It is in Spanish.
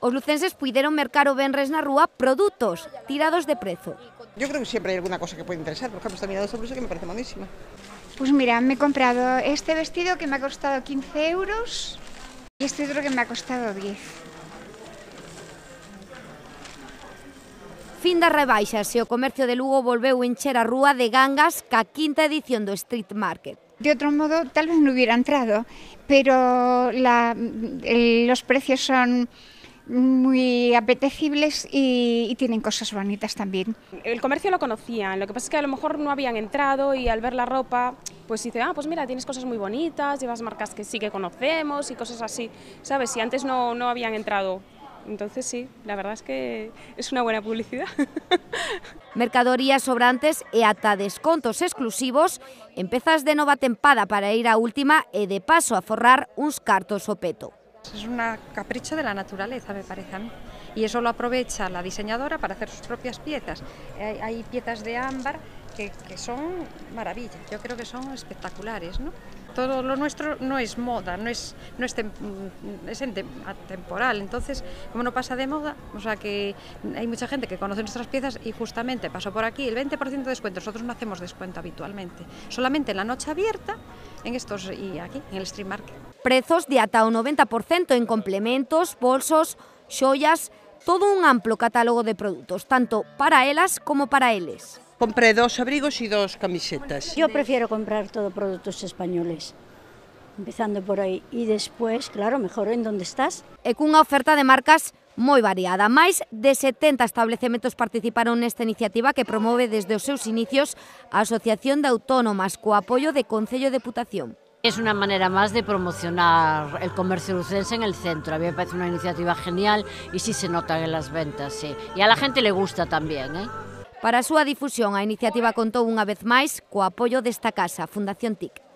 Os lucenses puideron mercar o venres na rúa produtos tirados de prezo. Yo creo que siempre hay alguna cosa que puede interesar. Por ejemplo, esta mirada esta blusa que me parece monísima. Pues mira, me he comprado este vestido que me ha costado 15 euros y este otro que me ha costado 10. Fin das rebaixas e o comercio de Lugo volveu encher a rúa de gangas ca quinta edición do Street Market. De otro modo, tal vez no hubiera entrado, pero la, el, los precios son muy apetecibles y, y, tienen cosas bonitas también. El comercio lo conocían, lo que pasa es que a lo mejor no habían entrado y al ver la ropa, pues dice, ah, pues mira, tienes cosas muy bonitas, llevas marcas que sí que conocemos y cosas así, ¿sabes? Si antes no, no habían entrado. Entonces sí, la verdad es que es una buena publicidad. Mercadorías sobrantes e ata descontos exclusivos en pezas de nova tempada para ir a última e de paso a forrar uns cartos o peto. Es una capricho de la naturaleza, me parece a mí. Y eso lo aprovecha la diseñadora para hacer sus propias piezas. Hay, hay piezas de ámbar que, son maravillas, yo creo que son espectaculares. ¿no? Todo lo nuestro no es moda, no es, no es, tem, es temporal, entonces como no pasa de moda, o sea que hay mucha gente que conoce nuestras piezas y justamente pasó por aquí el 20% de descuento, nosotros no hacemos descuento habitualmente, solamente en la noche abierta en estos y aquí, en el Street Market. Prezos de ata o 90% en complementos, bolsos, xoias, todo un amplo catálogo de produtos, tanto para elas como para eles. Compré dos abrigos y dos camisetas. Yo prefiero comprar todo productos españoles, empezando por aí. E después, claro, mejor en donde estás. E cunha oferta de marcas moi variada. Máis de 70 establecementos participaron nesta iniciativa que promove desde os seus inicios a Asociación de Autónomas co apoio de Concello de Deputación. Es una manera más de promocionar el comercio lucense en el centro. A mí me parece una iniciativa genial y sí se nota en las ventas, sí. Y a la gente le gusta también, ¿eh? Para a súa difusión, a iniciativa contou unha vez máis co apoio desta casa, Fundación TIC.